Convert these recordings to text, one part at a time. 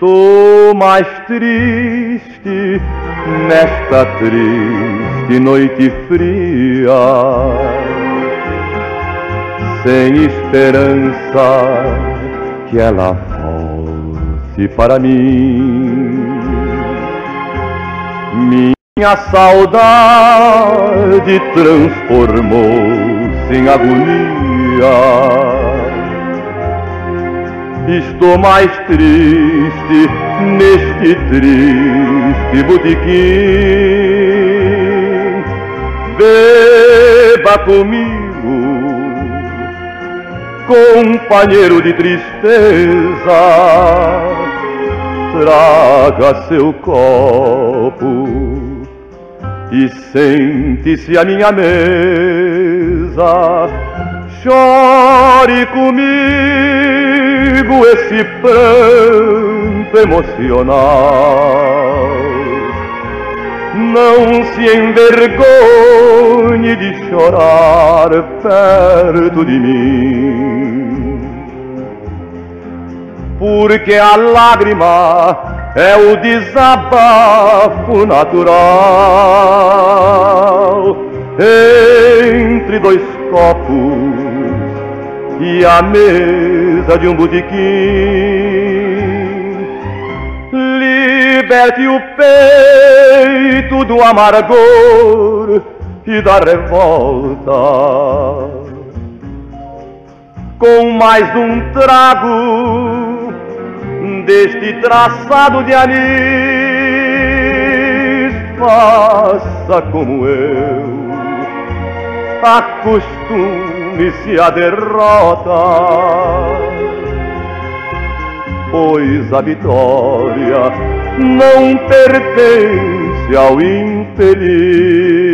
Estou mais triste nesta triste noite fria, sem esperança que ela fosse para mim. Minha saudade transformou-se em agonia Estou mais triste neste triste botequim. Beba comigo, companheiro de tristeza. Traga seu copo e sente-se à minha mesa. Chore comigo esse pranto emocional. Não se envergonhe de chorar perto de mim, porque a lágrima é o desabafo natural entre dois copos e a mesa de um botequim. Liberte o peito do amargor e da revolta. Com mais um trago deste traçado de anis, faça como eu, acostume se a derrota, pois a vitória não pertence ao infeliz.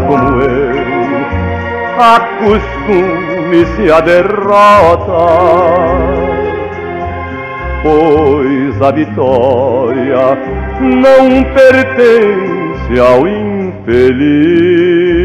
Como eu, acostume-se à derrota, pois a vitória não pertence ao infeliz.